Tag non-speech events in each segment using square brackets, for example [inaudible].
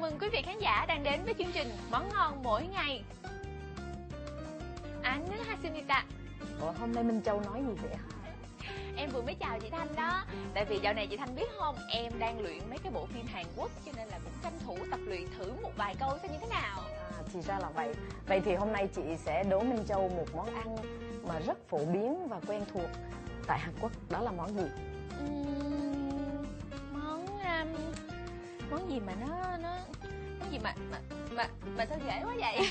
mừng quý vị khán giả đang đến với chương trình Món ngon mỗi ngày. Anh Hasunita, Ủa, hôm nay Minh Châu nói gì vậy hả? em vừa mới chào chị Thanh đó. Tại vì dạo này chị Thanh biết không, em đang luyện mấy cái bộ phim Hàn Quốc cho nên là cũng tranh thủ tập luyện thử một vài câu xem như thế nào. À, thì ra là vậy. Vậy thì hôm nay chị sẽ đố Minh Châu một món ăn mà rất phổ biến và quen thuộc tại Hàn Quốc. Đó là món gì? Ừm, món um, món gì mà nó nó món gì mà mà mà mà sao dễ quá vậy? [laughs]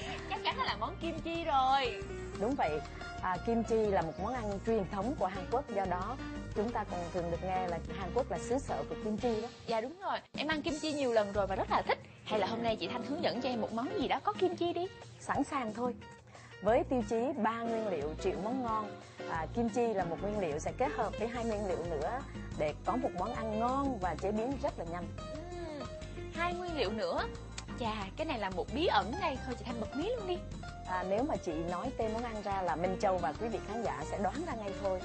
[laughs] Chắc chắn là món kim chi rồi. Đúng vậy. À, kim chi là một món ăn truyền thống của Hàn Quốc. Do đó chúng ta còn thường được nghe là Hàn Quốc là xứ sở của kim chi đó. Dạ đúng rồi, em ăn kim chi nhiều lần rồi và rất là thích. Hay là hôm nay chị Thanh hướng dẫn cho em một món gì đó có kim chi đi. Sẵn sàng thôi. Với tiêu chí ba nguyên liệu triệu món ngon, à, kim chi là một nguyên liệu sẽ kết hợp với hai nguyên liệu nữa để có một món ăn ngon và chế biến rất là nhanh. Ừm, hai nguyên liệu nữa. Chà, cái này là một bí ẩn đây, thôi chị Thanh bật mí luôn đi. À, nếu mà chị nói tên món ăn ra là Minh Châu và quý vị khán giả sẽ đoán ra ngay thôi.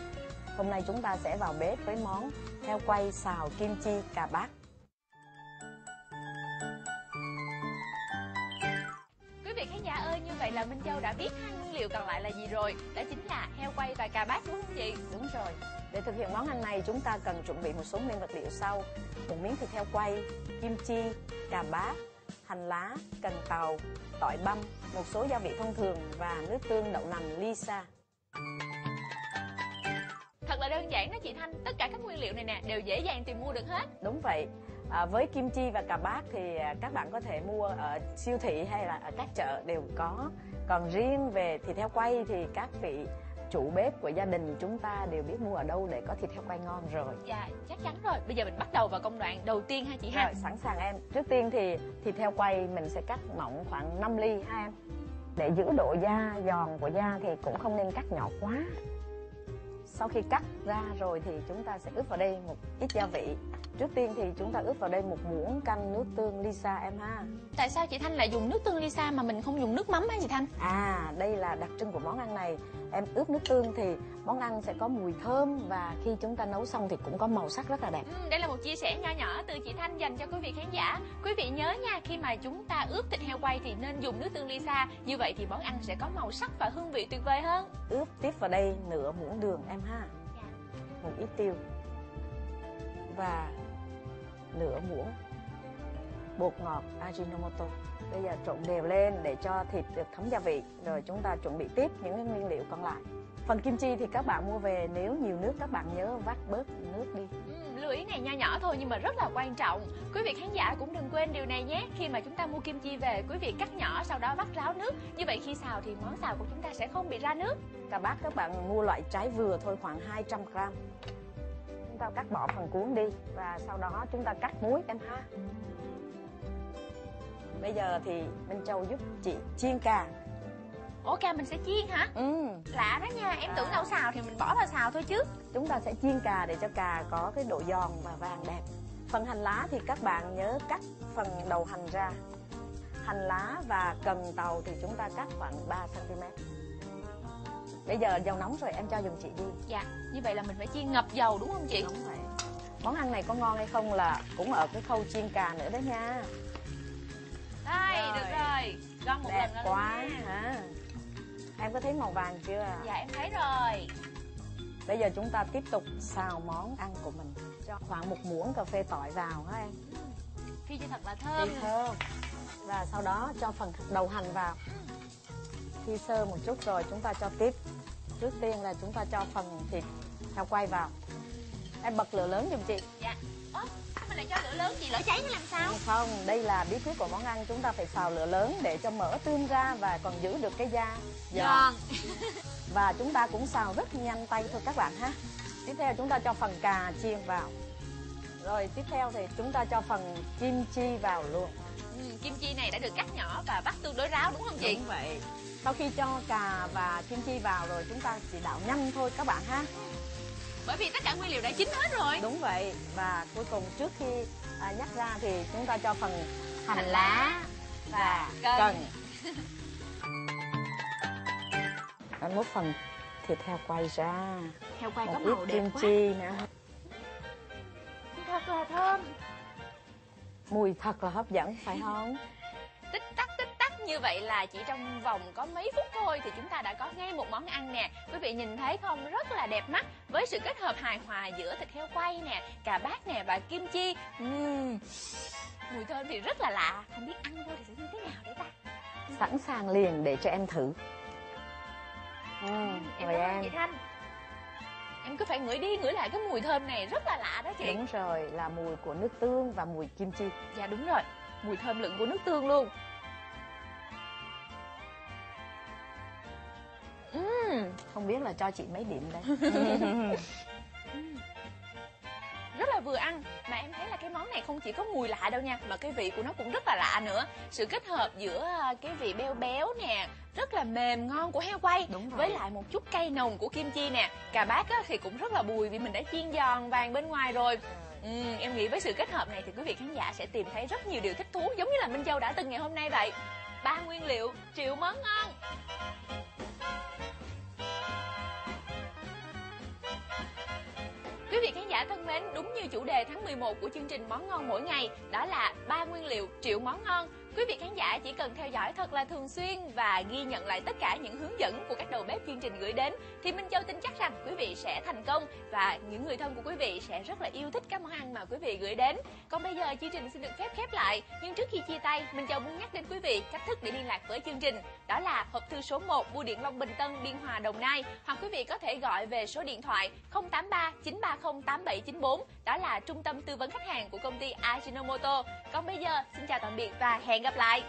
Hôm nay chúng ta sẽ vào bếp với món heo quay xào kim chi cà bát. Minh Châu đã biết hai nguyên liệu còn lại là gì rồi. Đó chính là heo quay và cà bát đúng không chị? Đúng rồi. Để thực hiện món ăn này chúng ta cần chuẩn bị một số nguyên vật liệu sau: một miếng thịt heo quay, kim chi, cà bát, hành lá, cần tàu, tỏi băm, một số gia vị thông thường và nước tương đậu nành Lisa. Thật là đơn giản đó chị Thanh, tất cả các nguyên liệu này nè đều dễ dàng tìm mua được hết. Đúng vậy. À, với kim chi và cà bát thì à, các bạn có thể mua ở siêu thị hay là ở các chợ đều có. Còn riêng về thịt heo quay thì các vị chủ bếp của gia đình chúng ta đều biết mua ở đâu để có thịt heo quay ngon rồi. Dạ, chắc chắn rồi. Bây giờ mình bắt đầu vào công đoạn đầu tiên ha chị ha. Rồi, sẵn sàng em. Trước tiên thì thịt heo quay mình sẽ cắt mỏng khoảng 5 ly ha em. Để giữ độ da giòn của da thì cũng không nên cắt nhỏ quá. Sau khi cắt ra rồi thì chúng ta sẽ ướp vào đây một ít gia vị. Trước tiên thì chúng ta ướp vào đây một muỗng canh nước tương Lisa em ha. Tại sao chị Thanh lại dùng nước tương Lisa mà mình không dùng nước mắm hả chị Thanh? À, đây là đặc trưng của món ăn này. Em ướp nước tương thì món ăn sẽ có mùi thơm và khi chúng ta nấu xong thì cũng có màu sắc rất là đẹp. Ừ, đây là một chia sẻ nho nhỏ từ chị Thanh dành cho quý vị khán giả. Quý vị nhớ nha, khi mà chúng ta ướp thịt heo quay thì nên dùng nước tương Lisa. Như vậy thì món ăn sẽ có màu sắc và hương vị tuyệt vời hơn. Ướp tiếp vào đây nửa muỗng đường em ha. Một ít tiêu. Và nửa muỗng bột ngọt Ajinomoto. Bây giờ trộn đều lên để cho thịt được thấm gia vị. Rồi chúng ta chuẩn bị tiếp những cái nguyên liệu còn lại. Phần kim chi thì các bạn mua về nếu nhiều nước các bạn nhớ vắt bớt nước đi. Ừ, lưu ý này nho nhỏ thôi nhưng mà rất là quan trọng. Quý vị khán giả cũng đừng quên điều này nhé. Khi mà chúng ta mua kim chi về, quý vị cắt nhỏ sau đó vắt ráo nước. Như vậy khi xào thì món xào của chúng ta sẽ không bị ra nước. Cà bát các bạn mua loại trái vừa thôi khoảng 200 gram. Chúng ta cắt bỏ phần cuốn đi và sau đó chúng ta cắt muối em ha. Bây giờ thì Minh Châu giúp chị chiên cà. Ủa cà mình sẽ chiên hả? Ừ, Lạ đó nha, em tưởng À. đâu xào thì mình bỏ vào xào thôi chứ. chúng ta sẽ chiên cà để cho cà có cái độ giòn và vàng đẹp. Phần hành lá thì các bạn nhớ cắt phần đầu hành ra. Hành lá và cần tàu thì chúng ta cắt khoảng 3 cm. Bây giờ dầu nóng rồi em cho dùng chị đi. Dạ, như vậy là mình phải chiên ngập dầu đúng không chị? Đúng vậy. Món ăn này có ngon hay không là cũng ở cái khâu chiên cà nữa đó nha. Đây, Rồi. được rồi. Gom một Đẹp lần quá hả? Em có thấy màu vàng chưa? Dạ em thấy rồi. Bây giờ chúng ta tiếp tục xào món ăn của mình. Cho khoảng một muỗng cà phê tỏi vào hả em? Phi cho thật là thơm. Đi thơm. Và sau đó cho phần đầu hành vào. Khi sơ một chút rồi chúng ta cho tiếp. Trước tiên là chúng ta cho phần thịt heo quay vào. Em bật lửa lớn giùm chị. Dạ. Sao mình lại cho lửa lớn chị lỡ cháy nó làm sao? Không, đây là bí quyết của món ăn. Chúng ta phải xào lửa lớn để cho mỡ tương ra và còn giữ được cái da giòn. [laughs] Và chúng ta cũng xào rất nhanh tay thôi các bạn ha. Tiếp theo chúng ta cho phần cà chiên vào. Rồi tiếp theo thì chúng ta cho phần kim chi vào luôn. Ừ, kim chi này đã được cắt và vắt tương đối ráo đúng không chị? Đúng vậy. Sau khi cho cà và kim chi vào rồi chúng ta chỉ đảo nhanh thôi các bạn ha. Bởi vì tất cả nguyên liệu đã chín hết rồi. Đúng vậy. Và cuối cùng trước khi à, nhắc ra thì chúng ta cho phần hành, Hành lá và cần. cần. Anh múc phần thịt heo quay ra. Heo quay có Một màu ít đẹp kim quá. chi nữa. Thật là thơm. mùi thật là hấp dẫn phải không [laughs] như vậy là chỉ trong vòng có mấy phút thôi thì chúng ta đã có ngay một món ăn nè. Quý vị nhìn thấy không? Rất là đẹp mắt với sự kết hợp hài hòa giữa thịt heo quay nè cà bát nè và kim chi. Uhm. mùi thơm thì rất là lạ. Không biết ăn vô thì sẽ như thế nào đấy ta? Sẵn sàng liền để cho em thử. Ừ, em mời cảm ơn em. chị thanh. Em cứ phải ngửi đi ngửi lại cái mùi thơm này rất là lạ đó chị. Đúng rồi là mùi của nước tương và mùi kim chi. Dạ đúng rồi mùi thơm lựng của nước tương luôn không biết là cho chị mấy điểm đây [laughs] rất là vừa ăn mà em thấy là cái món này không chỉ có mùi lạ đâu nha mà cái vị của nó cũng rất là lạ nữa sự kết hợp giữa à, cái vị béo béo nè rất là mềm ngon của heo quay Đúng rồi. với lại một chút cay nồng của kim chi nè cà bát á, thì cũng rất là bùi vì mình đã chiên giòn vàng bên ngoài rồi Ừ, em nghĩ với sự kết hợp này thì quý vị khán giả sẽ tìm thấy rất nhiều điều thích thú giống như là Minh Châu đã từng ngày hôm nay vậy. Ba nguyên liệu, triệu món ngon. Giả thân mến, đúng như chủ đề tháng 11 của chương trình Món ngon mỗi ngày, đó là ba nguyên liệu triệu món ngon. Quý vị khán giả chỉ cần theo dõi thật là thường xuyên và ghi nhận lại tất cả những hướng dẫn của các đầu bếp chương trình gửi đến thì Minh Châu tin chắc rằng quý vị sẽ thành công và những người thân của quý vị sẽ rất là yêu thích các món ăn mà quý vị gửi đến. Còn bây giờ chương trình xin được phép khép lại, nhưng trước khi chia tay, Minh Châu muốn nhắc đến quý vị cách thức để liên lạc với chương trình. Đó là hộp thư số 1 Bưu điện Long Bình Tân, Biên Hòa, Đồng Nai hoặc quý vị có thể gọi về số điện thoại 083 930 8794 đó là trung tâm tư vấn khách hàng của công ty Ajinomoto. Còn bây giờ, xin chào tạm biệt và hẹn hẹn gặp lại.